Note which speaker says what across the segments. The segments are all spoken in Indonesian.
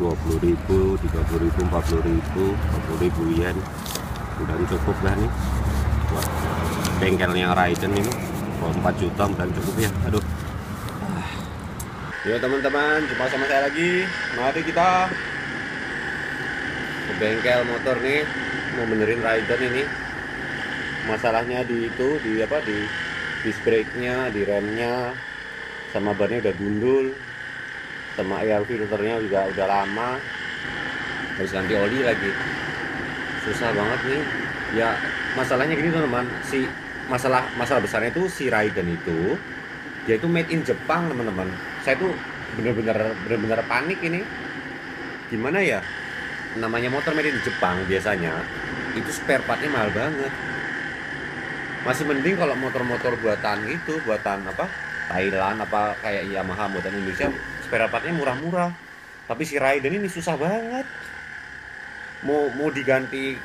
Speaker 1: 20.000 30.000 40.000 40.000 yen. Udah cukup lah nih buat bengkelnya Raiden ini. Kalau 4 juta udah cukup ya aduh. Ya teman-teman jumpa sama saya lagi. Mari kita ke bengkel motor nih. Mau benerin Raiden ini. Masalahnya di itu di apa di disc brake-nya di remnya sama bannya udah gundul sama air filternya juga udah lama. Harus ganti oli lagi. Susah banget nih. Ya masalahnya gini teman-teman. Si masalah masalah besarnya itu si Raiden itu dia itu made in Jepang teman-teman. Saya tuh bener-bener bener-bener panik ini. Gimana ya? Namanya motor made in Jepang biasanya itu spare partnya mahal banget. Masih mending kalau motor-motor buatan itu buatan apa? Thailand apa kayak Yamaha buatan Indonesia spare partnya murah-murah. Tapi si Raiden ini susah banget. Mau mau diganti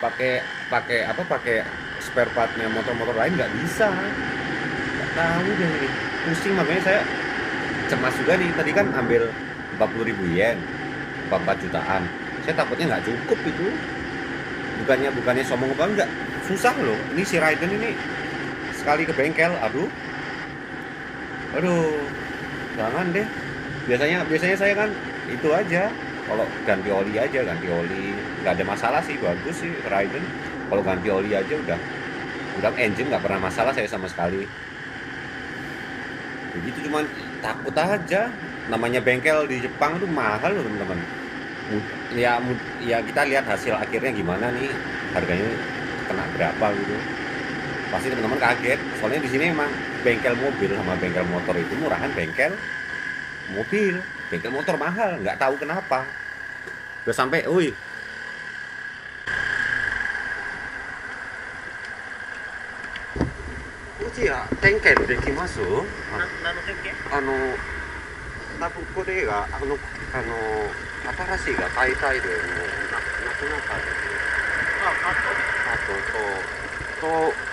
Speaker 1: pakai pakai apa pakai spare partnya motor-motor lain nggak bisa. Nggak tahu deh ini. Pusing makanya saya cemas juga nih. Tadi kan ambil 40 ribu yen 4 jutaan. Saya takutnya nggak cukup itu. Bukannya bukannya sombong apa enggak? Susah loh. Ini si Raiden ini sekali ke bengkel aduh. Aduh jangan deh biasanya biasanya saya kan itu aja. Kalau ganti oli aja ganti oli. Nggak ada masalah sih bagus sih Raiden. Kalau ganti oli aja udah. Udah engine nggak pernah masalah saya sama sekali. Begitu cuman takut aja. Namanya bengkel di Jepang tuh mahal loh teman-teman. Ya ya kita lihat hasil akhirnya gimana nih. Harganya kena berapa gitu. Pasti teman-teman kaget. Soalnya di sini emang bengkel mobil sama bengkel motor itu murahan bengkel mobil bengkel motor mahal nggak tahu kenapa udah sampai wih Uji ya, tengkel できます
Speaker 2: な何の点検
Speaker 1: あの多分これがあのあの新しいが大体でもうななくなったんですよ
Speaker 2: ああ
Speaker 1: あととと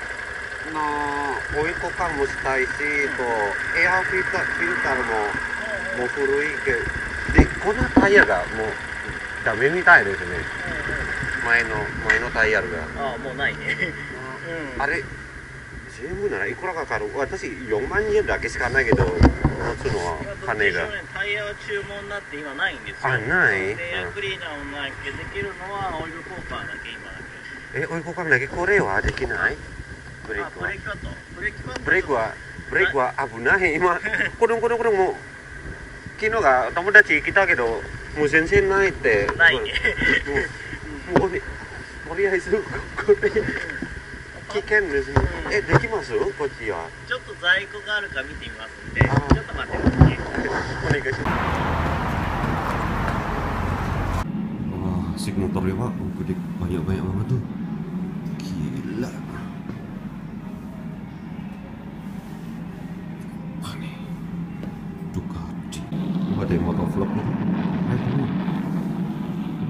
Speaker 1: のオイル交換もしたいしとエアフィルターフィルターも もう古いけど。でこのタイヤがもうダメみたいですね。前の前のタイヤが、
Speaker 2: ああもうないね。うん。
Speaker 1: あれ全部ならいくらかかる？私4万円だけしかないけど持つのは金が。
Speaker 2: タイヤは注文になって今ないんですよ。
Speaker 1: あない？
Speaker 2: でエアクリーナーもないけどできるのはオイル交換だけ今だけ。
Speaker 1: え、追い込かなきゃこれはできない？ブレー
Speaker 2: あ
Speaker 1: キは
Speaker 2: ブレーキカットブレーキカット
Speaker 1: ブレーキはブレーキは危ない。今これこれこれもう昨日が友達来たけどもう全然ないって。
Speaker 2: ないね。
Speaker 1: もうもうとりあえずこれ危険ですねえできますこっちは
Speaker 2: ちょっと在庫があるか見てみますんでちょっと待ってくださ
Speaker 1: お願いします asik motornya pak, oh, gede banyak-banyak banget tuh Gila nih.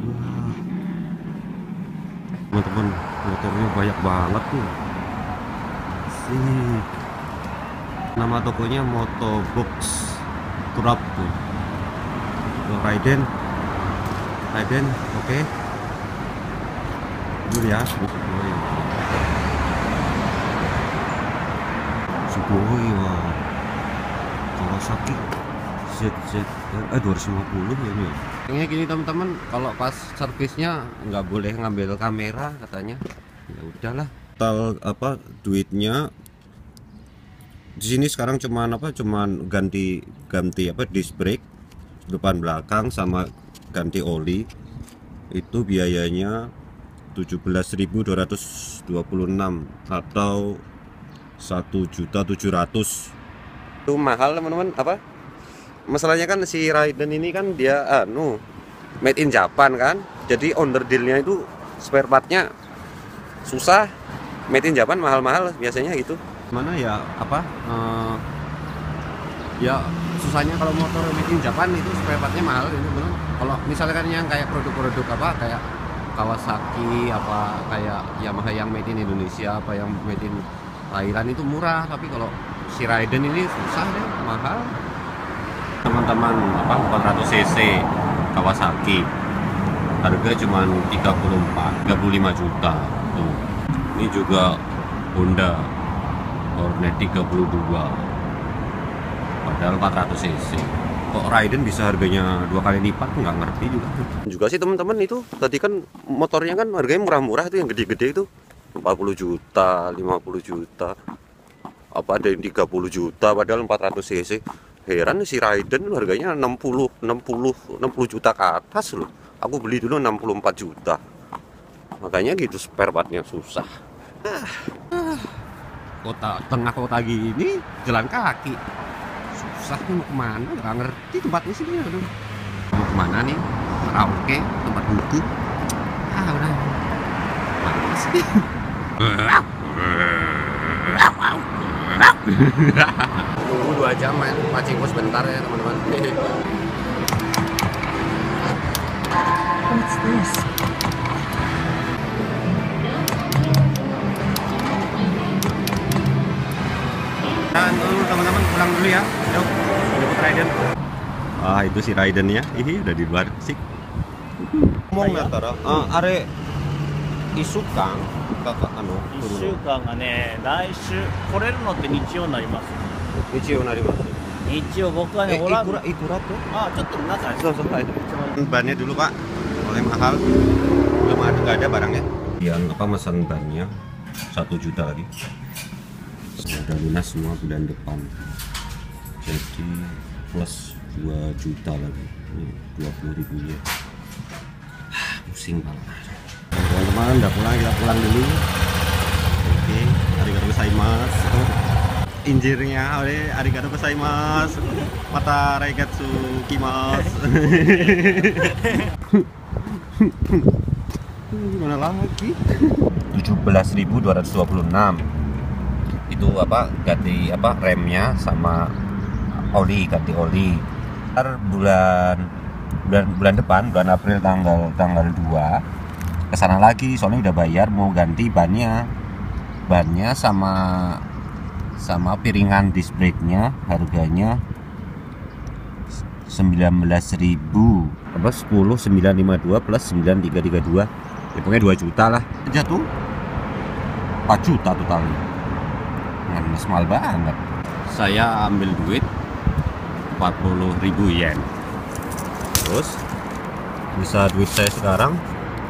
Speaker 1: Wah. Teman-teman, motornya banyak banget nih. Asik. Nama tokonya Motobox Turap tuh. Raiden. Raiden, oke. Dulu ya Sugoi, wah. Kawasaki ZZ eh 250 ya ini ya Kayaknya gini teman-teman kalau pas servisnya nggak boleh ngambil kamera katanya. Ya udahlah. Total apa duitnya di sini sekarang cuman apa cuman ganti ganti apa disc brake depan belakang sama ganti oli. Itu biayanya 17.226 atau 1.700 itu mahal teman-teman apa masalahnya kan si Raiden ini kan dia anu made in Japan kan. Jadi under dealnya itu spare partnya susah made in Japan mahal-mahal biasanya gitu. Mana ya apa eh, ya susahnya kalau motor made in Japan itu spare partnya mahal ini benar kalau misalkan yang kayak produk-produk apa kayak Kawasaki apa kayak Yamaha yang made in Indonesia apa yang made in Thailand itu murah. Tapi kalau si Raiden ini susah deh mahal teman-teman apa 400 cc Kawasaki. Harga cuma 34 35 juta tuh. Ini juga Honda Hornet 32 padahal 400 cc. Kok Raiden bisa harganya dua kali lipat? Nggak ngerti juga. Juga sih teman-teman itu tadi kan motornya kan harganya murah-murah itu yang gede-gede itu. 40 juta 50 juta. Apa ada yang 30 juta padahal 400 cc heran si Raiden harganya 60 60 60 juta ke atas loh. Aku beli dulu 64 juta. Makanya gitu spare partnya susah. Ah, kota tengah kota gini jalan kaki. Susah nih mau ke mana? Nggak ngerti tempatnya sini aduh. Mau ke mana nih? Karaoke tempat duduk. Ah udah. Mana sih tunggu dua jam main pacingko sebentar ya teman-teman
Speaker 3: What's this?
Speaker 1: Nah, dulu teman-teman pulang dulu ya. Yuk, jemput Raiden. Ah, itu si Raiden ya. Ih, udah di luar sih. Ngomong ya, Tara. Ah, are Isukang kakak anu
Speaker 2: 1週間がね来週来れるのって日曜になります
Speaker 1: 日曜なります。
Speaker 2: 日曜僕は
Speaker 1: Eh,
Speaker 2: ねおらん
Speaker 1: ikura, ikura tuh.
Speaker 2: あちょっと皆さん
Speaker 1: So, so, ayo. Bannya dulu pak, oleh mahal. Belum ada nggak ada barangnya. Yang apa pesan bannya satu juta lagi. Sudah lunas semua bulan depan. Jadi plus 2 juta lagi. Ini 20 ribu ya. Ah, Pusing banget. Teman-teman udah pulang kita pulang dulu. Oke, arigatou gozaimasu. Injirnya oleh arigatou gozaimasu. Mata raigatsu kimasu. Gimana lagi? 17.226 itu apa ganti apa remnya sama oli ganti oli ntar bulan bulan bulan depan bulan April tanggal tanggal 2 ke sana lagi soalnya udah bayar mau ganti bannya. Bannya sama sama piringan disc brake-nya harganya 19.000 apa 10.952 plus 9.332 ya pokoknya 2 juta lah. Jatuh 4 juta totalnya. Ngenes mahal banget. Saya ambil duit 40.000 yen. Terus? Bisa duit saya sekarang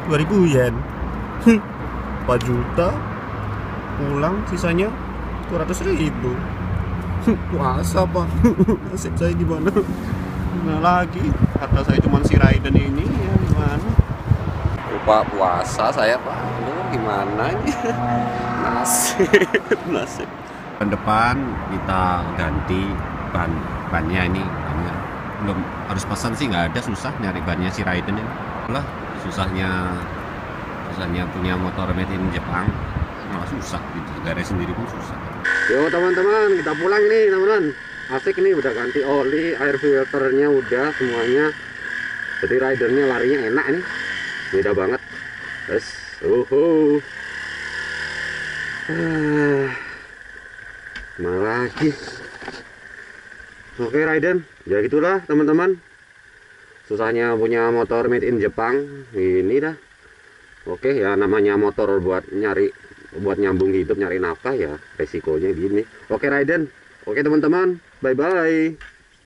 Speaker 1: 2000 yen. 4 juta. Pulang sisanya 200 ribu. Puasa pak. Nasib saya gimana Nah lagi. Harta saya cuma si Raiden ini ya gimana? Lupa puasa saya pak. Aduh, gimana ini? Nasib nasib. Tahun depan kita ganti ban bannya ini. Bannya belum harus pesan sih nggak ada susah nyari bannya si Raiden ini. Lah susahnya susahnya punya motor made in Jepang. Malah susah gitu. Garis sendiri pun susah. Yo teman-teman kita pulang nih teman-teman. Asik nih udah ganti oli air filternya udah semuanya. Jadi ridernya larinya enak nih. Beda banget. Terus uhu. Ah, mana lagi? Oke Raiden. Ya gitulah teman-teman susahnya punya motor made in Jepang ini dah. Oke ya namanya motor buat nyari buat nyambung hidup nyari nafkah ya resikonya gini. Oke Raiden. Oke teman-teman. Bye bye